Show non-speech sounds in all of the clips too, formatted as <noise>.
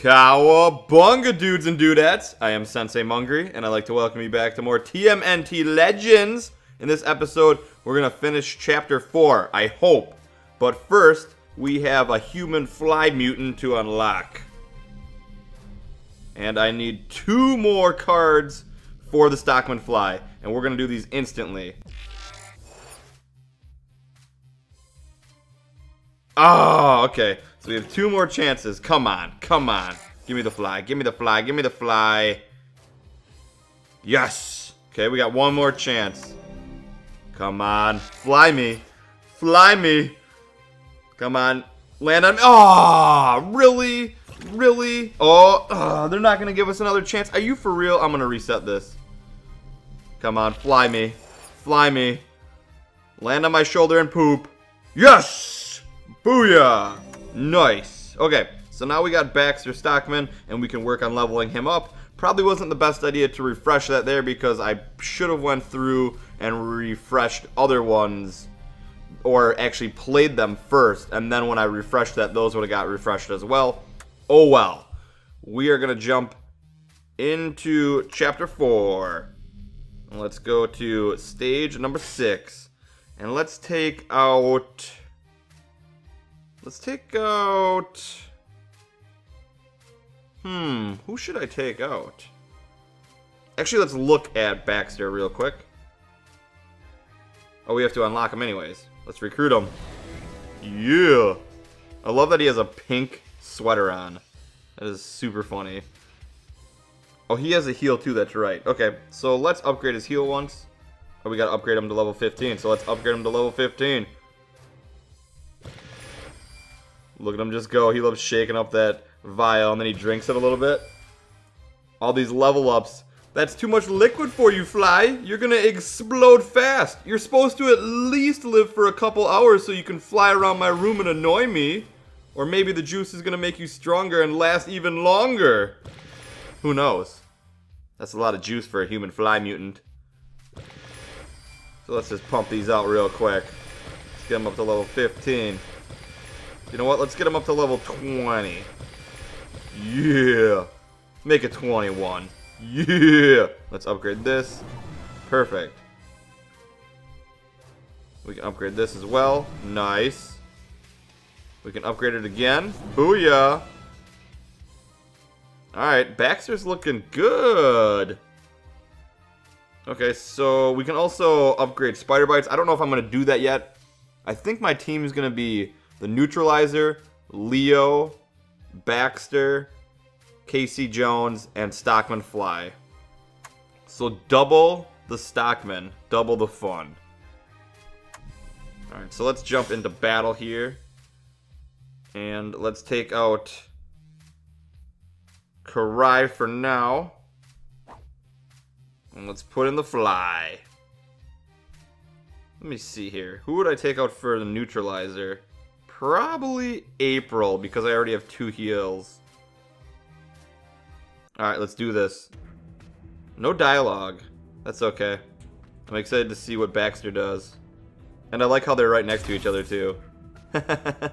Cowabunga, dudes and dudettes! I am Sensei Mungry, and I'd like to welcome you back to more TMNT Legends. In this episode, we're going to finish Chapter 4, I hope. But first, we have a human fly mutant to unlock. And I need two more cards for the Stockman Fly, and we're going to do these instantly. Oh, okay. So we have two more chances. Come on. Come on. Give me the fly. Give me the fly. Give me the fly. Yes. Okay, we got one more chance. Come on. Fly me. Fly me. Come on. Land on me. Oh, really? Really? Oh, uh, they're not going to give us another chance. Are you for real? I'm going to reset this. Come on. Fly me. Fly me. Land on my shoulder and poop. Yes! Booyah! Nice. Okay, so now we got Baxter Stockman, and we can work on leveling him up. Probably wasn't the best idea to refresh that there because I should have went through and refreshed other ones or actually played them first and then when I refreshed that those would have got refreshed as well. Oh well. We are going to jump into chapter 4. Let's go to stage number 6 and let's take out Let's take out... Hmm, who should I take out? Actually, let's look at Baxter real quick. Oh, we have to unlock him anyways. Let's recruit him. Yeah! I love that he has a pink sweater on. That is super funny. Oh, he has a heal too, that's right. Okay, so let's upgrade his heal once. Oh, we gotta upgrade him to level 15, so let's upgrade him to level 15. Look at him just go. He loves shaking up that vial and then he drinks it a little bit. All these level ups. That's too much liquid for you, Fly. You're gonna explode fast. You're supposed to at least live for a couple hours so you can fly around my room and annoy me. Or maybe the juice is gonna make you stronger and last even longer. Who knows? That's a lot of juice for a human fly mutant. So let's just pump these out real quick. Let's get them up to level 15. You know what? Let's get him up to level 20. Yeah. Make it 21. Yeah. Let's upgrade this. Perfect. We can upgrade this as well. Nice. We can upgrade it again. Booyah. Alright, Baxter's looking good. Okay, so we can also upgrade Spider Bites. I don't know if I'm going to do that yet. I think my team is going to be the Neutralizer, Leo, Baxter, Casey Jones, and Stockman Fly. So double the Stockman, double the fun. Alright, so let's jump into battle here. And let's take out Karai for now. And let's put in the Fly. Let me see here. Who would I take out for the Neutralizer? Probably April, because I already have two heals. Alright, let's do this. No dialogue. That's okay. I'm excited to see what Baxter does. And I like how they're right next to each other, too. <laughs> Alright,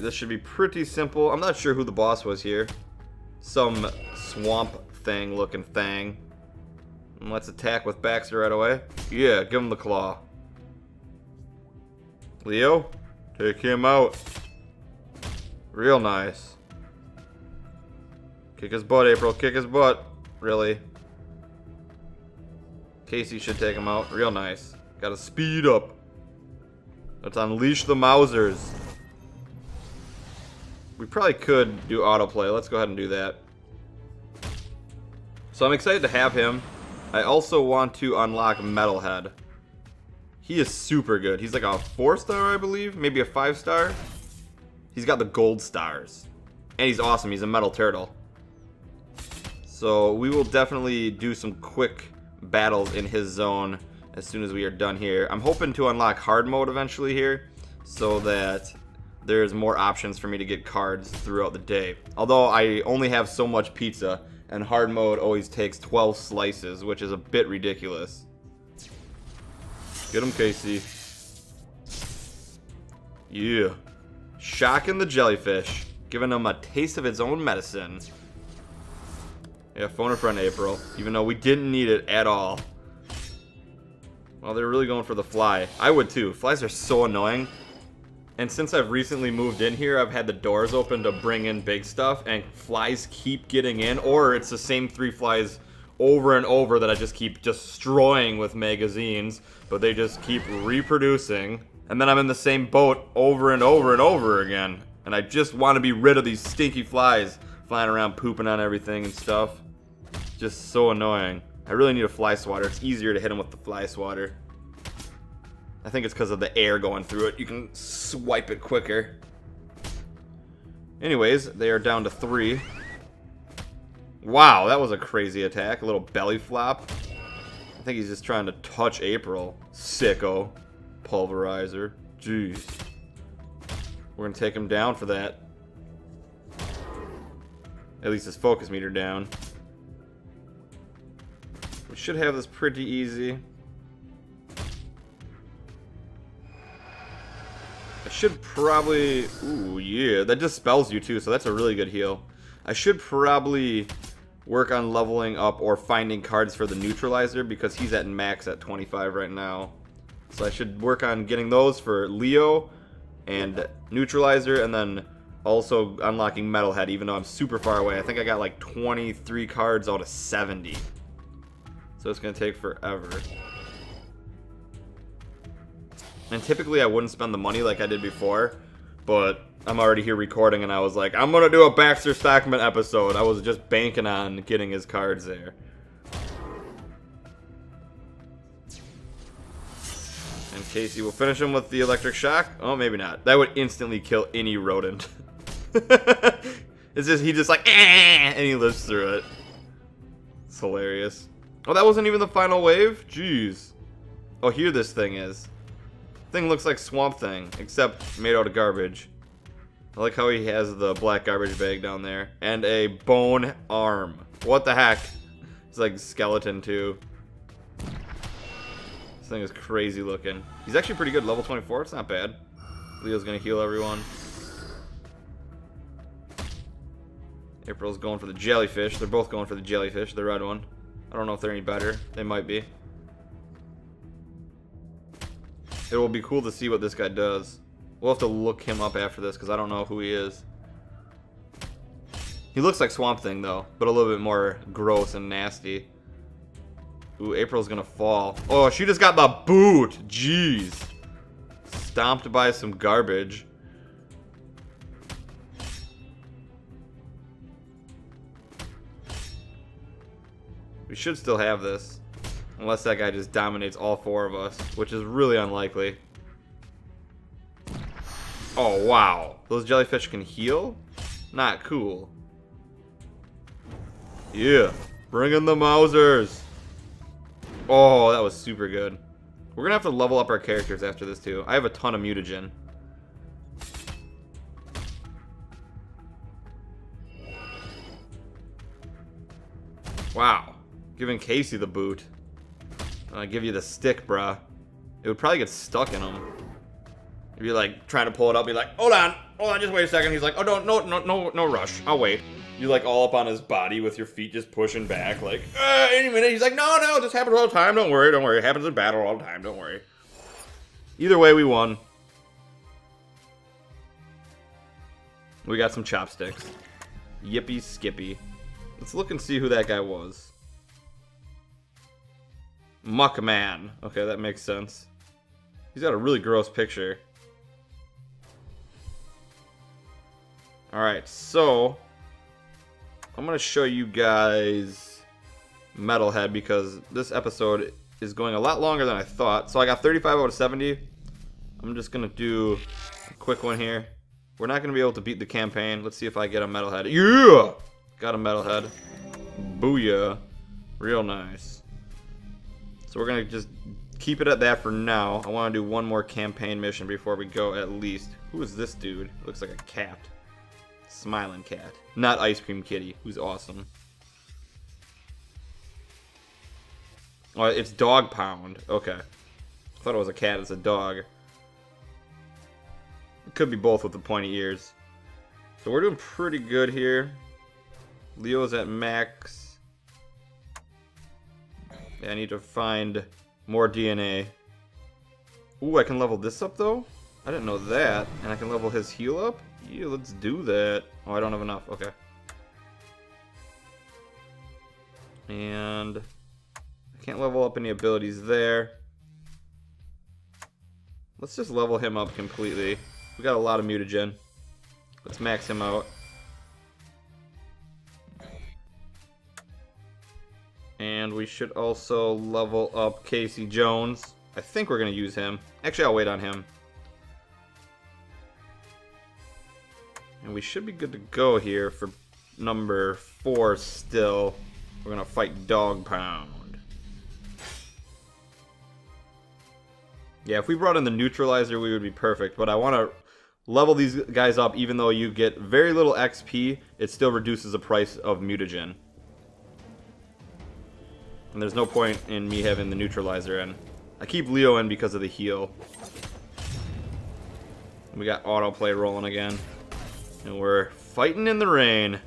this should be pretty simple. I'm not sure who the boss was here. Some swamp thing looking thing. Let's attack with Baxter right away. Yeah, give him the claw. Leo, take him out. Real nice. Kick his butt, April. Kick his butt. Really. Casey should take him out. Real nice. Gotta speed up. Let's unleash the Mousers. We probably could do autoplay. Let's go ahead and do that. So I'm excited to have him. I also want to unlock Metalhead. He is super good. He's like a 4-star, I believe. Maybe a 5-star. He's got the gold stars. And he's awesome. He's a metal turtle. So we will definitely do some quick battles in his zone as soon as we are done here. I'm hoping to unlock hard mode eventually here so that there's more options for me to get cards throughout the day. Although I only have so much pizza and hard mode always takes 12 slices, which is a bit ridiculous. Get him, Casey. Yeah. Shocking the jellyfish. Giving him a taste of its own medicine. Yeah, phone a friend April. Even though we didn't need it at all. Well, they're really going for the fly. I would too. Flies are so annoying. And since I've recently moved in here, I've had the doors open to bring in big stuff, and flies keep getting in, or it's the same three flies over and over that I just keep destroying with magazines, but they just keep reproducing. And then I'm in the same boat over and over and over again. And I just want to be rid of these stinky flies flying around pooping on everything and stuff. Just so annoying. I really need a fly swatter. It's easier to hit them with the fly swatter. I think it's because of the air going through it. You can swipe it quicker. Anyways, they are down to three. Wow, that was a crazy attack. A little belly flop. I think he's just trying to touch April. Sicko. Pulverizer. Jeez. We're going to take him down for that. At least his focus meter down. We should have this pretty easy. Should probably... Ooh, yeah. That dispels you, too, so that's a really good heal. I should probably work on leveling up or finding cards for the neutralizer because he's at max at 25 right now. So I should work on getting those for Leo and neutralizer and then also unlocking metalhead even though I'm super far away. I think I got like 23 cards out of 70. So it's going to take forever. And typically I wouldn't spend the money like I did before, but I'm already here recording and I was like, I'm to do a Baxter Stockman episode. I was just banking on getting his cards there. And Casey will finish him with the electric shock. Oh, maybe not. That would instantly kill any rodent. <laughs> it's just, he just like, eh, and he lives through it. It's hilarious. Oh, that wasn't even the final wave? Jeez. Oh, here this thing is. Thing looks like Swamp Thing, except made out of garbage. I like how he has the black garbage bag down there. And a bone arm. What the heck? It's like skeleton too. This thing is crazy looking. He's actually pretty good. Level 24. It's not bad. Leo's gonna heal everyone. April's going for the jellyfish. They're both going for the jellyfish, the red one. I don't know if they're any better. They might be. It will be cool to see what this guy does. We'll have to look him up after this because I don't know who he is. He looks like Swamp Thing though, but a little bit more gross and nasty. Ooh, April's gonna fall. Oh, she just got the boot. Jeez. Stomped by some garbage. We should still have this. Unless that guy just dominates all four of us, which is really unlikely. Oh, wow. Those jellyfish can heal? Not cool. Yeah. Bring in the Mousers. Oh, that was super good. We're going to have to level up our characters after this, too. I have a ton of mutagen. Wow. Giving Casey the boot. I give you the stick, bruh. It would probably get stuck in him. If you like trying to pull it up, be like, hold on, hold on, just wait a second. He's like, oh no, no, no, no, no rush. I'll wait. You're like all up on his body with your feet just pushing back, like, uh, any minute. He's like, no, no, this happens all the time. Don't worry, don't worry. It happens in battle all the time. Don't worry. Either way, we won. We got some chopsticks. Yippee skippy. Let's look and see who that guy was. Muckman. Okay, that makes sense. He's got a really gross picture. Alright, so... I'm going to show you guys Metalhead because this episode is going a lot longer than I thought. So I got 35 out of 70. I'm just going to do a quick one here. We're not going to be able to beat the campaign. Let's see if I get a Metalhead. Yeah! Got a Metalhead. Booyah. Real nice. So we're going to just keep it at that for now. I want to do one more campaign mission before we go at least. Who is this dude? Looks like a cat. Smiling cat. Not Ice Cream Kitty, who's awesome. Oh, it's Dog Pound. Okay. I thought it was a cat, it's a dog. It could be both with the pointy ears. So we're doing pretty good here. Leo's at max. Yeah, I need to find more DNA. Ooh, I can level this up though? I didn't know that. And I can level his heal up? Yeah, let's do that. Oh, I don't have enough. Okay. And I can't level up any abilities there. Let's just level him up completely. We got a lot of mutagen. Let's max him out. And we should also level up Casey Jones. I think we're going to use him. Actually, I'll wait on him. And we should be good to go here for number four still. We're going to fight Dog Pound. Yeah, if we brought in the neutralizer, we would be perfect. But I want to level these guys up even though you get very little XP, it still reduces the price of mutagen. And there's no point in me having the neutralizer in. I keep Leo in because of the heal. We got autoplay rolling again. And we're fighting in the rain.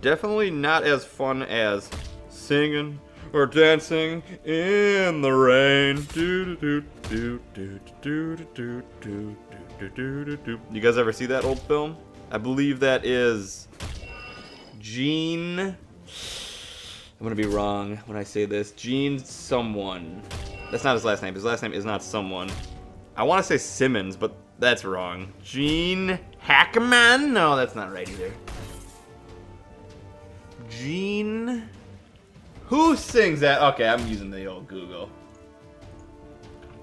Definitely not as fun as singing or dancing in the rain. Do you guys ever see that old film? I believe that is Gene I'm gonna be wrong when I say this. Gene someone. That's not his last name. His last name is not someone. I want to say Simmons, but that's wrong. Gene Hackman? No, that's not right either. Gene... Who sings that? Okay, I'm using the old Google.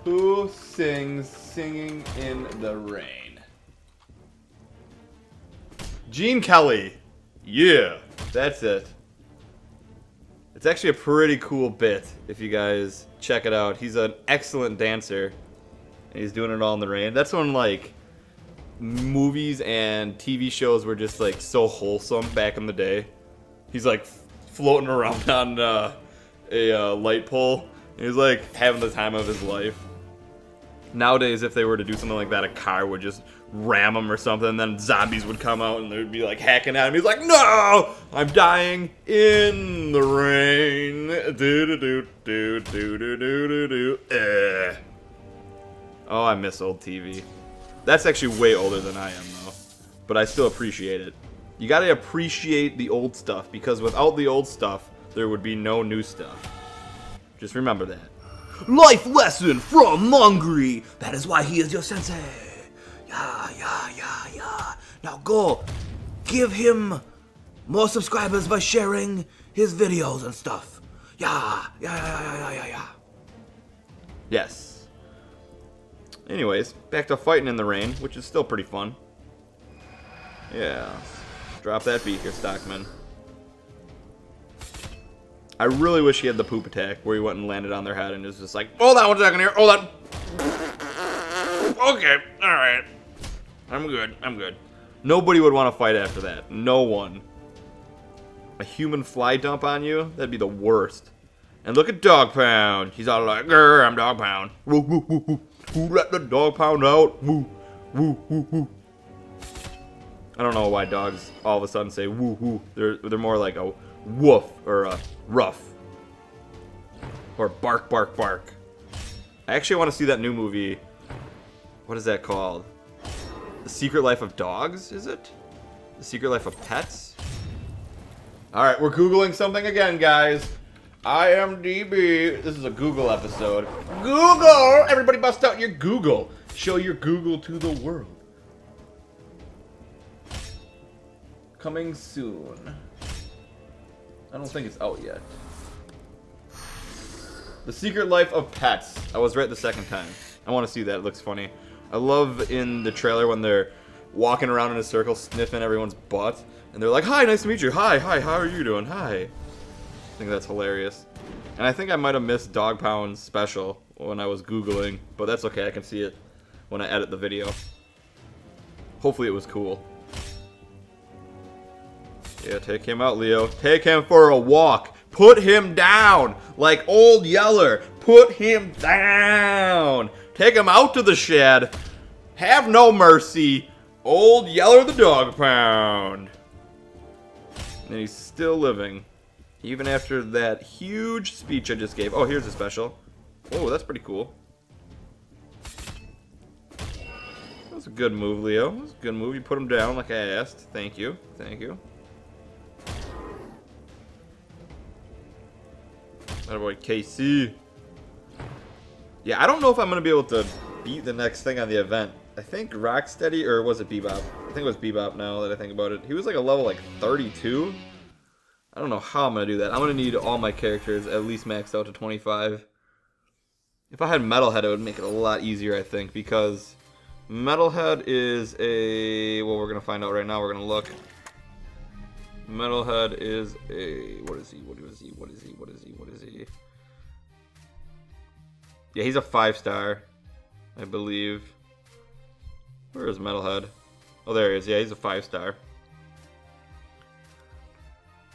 Who sings Singing in the Rain? Gene Kelly. Yeah, that's it. It's actually a pretty cool bit if you guys check it out. He's an excellent dancer. And he's doing it all in the rain. That's when like movies and TV shows were just like so wholesome back in the day. He's like floating around <laughs> on uh, a uh, light pole. He's like having the time of his life. Nowadays, if they were to do something like that, a car would just ram him or something, and then zombies would come out and they'd be like hacking at him. He's like, No! I'm dying in the rain. Do do do do do do do do do. Oh, I miss old TV. That's actually way older than I am, though. But I still appreciate it. You gotta appreciate the old stuff, because without the old stuff, there would be no new stuff. Just remember that. Life lesson from Mungry. That is why he is your sensei. Yeah, yeah, yeah, yeah. Now go give him more subscribers by sharing his videos and stuff. Yeah, yeah, yeah, yeah, yeah, yeah, yeah. Yes. Anyways, back to fighting in the rain, which is still pretty fun. Yeah. Drop that beaker, Stockman. I really wish he had the poop attack where he went and landed on their head and was just like, hold on one second here, hold on. Okay, alright. I'm good, I'm good. Nobody would want to fight after that. No one. A human fly dump on you? That'd be the worst. And look at Dog Pound. He's all like, I'm Dog Pound. Woo, woo, woo, woo. Who let the Dog Pound out? Woo, woo, woo, woo. I don't know why dogs all of a sudden say woo woo. They're they're more like a woof or a rough or bark bark bark. I actually want to see that new movie. What is that called? The Secret Life of Dogs, is it? The Secret Life of Pets? Alright, we're Googling something again, guys. IMDb. This is a Google episode. Google! Everybody bust out your Google. Show your Google to the world. Coming soon. I don't think it's out yet. The Secret Life of Pets. I was right the second time. I want to see that. It looks funny. I love in the trailer when they're walking around in a circle sniffing everyone's butt. And they're like, hi, nice to meet you. Hi, hi, how are you doing? Hi. I think that's hilarious. And I think I might have missed Dog Pound's special when I was Googling. But that's okay. I can see it when I edit the video. Hopefully it was cool. Yeah, take him out, Leo. Take him for a walk. Put him down. Like old Yeller. Put him down. Take him out to the shed. Have no mercy. Old Yeller the Dog Pound. And he's still living. Even after that huge speech I just gave. Oh, here's a special. Oh, that's pretty cool. That's a good move, Leo. That's a good move. You put him down like I asked. Thank you. Thank you. That boy Casey. Yeah, I don't know if I'm going to be able to beat the next thing on the event. I think Rocksteady, or was it Bebop? I think it was Bebop now that I think about it. He was like a level like 32. I don't know how I'm going to do that. I'm going to need all my characters at least maxed out to 25. If I had Metalhead, it would make it a lot easier, I think, because Metalhead is a... Well, we're going to find out right now. We're going to look. Metalhead is a... What is he? What is he? What is he? What is he? What is he? Yeah, he's a five star, I believe. Where is Metalhead? Oh, there he is. Yeah, he's a five star.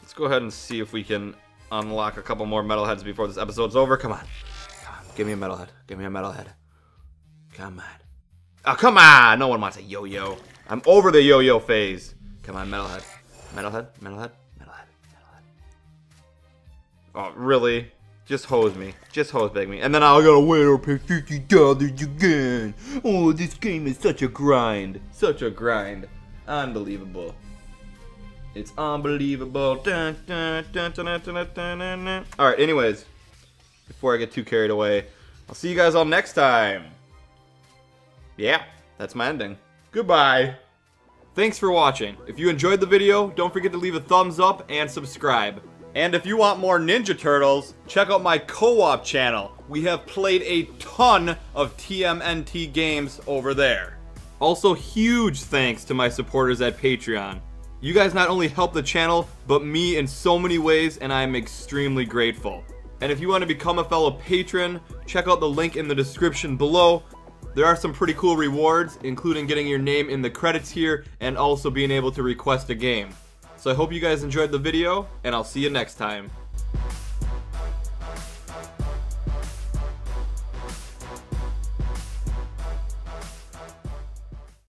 Let's go ahead and see if we can unlock a couple more Metalheads before this episode's over. Come on. Come on. Give me a Metalhead. Give me a Metalhead. Come on. Oh, come on! No one wants a yo-yo. I'm over the yo-yo phase. Come on, Metalhead. Metalhead, Metalhead, Metalhead, Metalhead. Oh, really? Just hose me. Just hose bag me. And then I'll gotta wait or pay $50 again. Oh, this game is such a grind. Such a grind. Unbelievable. It's unbelievable. Alright, anyways. Before I get too carried away, I'll see you guys all next time. Yeah, that's my ending. Goodbye. Thanks for watching. If you enjoyed the video, don't forget to leave a thumbs up and subscribe. And if you want more Ninja Turtles, check out my co-op channel. We have played a ton of TMNT games over there. Also, huge thanks to my supporters at Patreon. You guys not only help the channel, but me in so many ways, and I am extremely grateful. And if you want to become a fellow patron, check out the link in the description below. There are some pretty cool rewards, including getting your name in the credits here, and also being able to request a game. So I hope you guys enjoyed the video, and I'll see you next time.